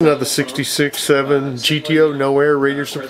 Another 66.7 GTO, no air, radio support.